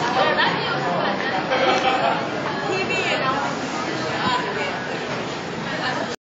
That's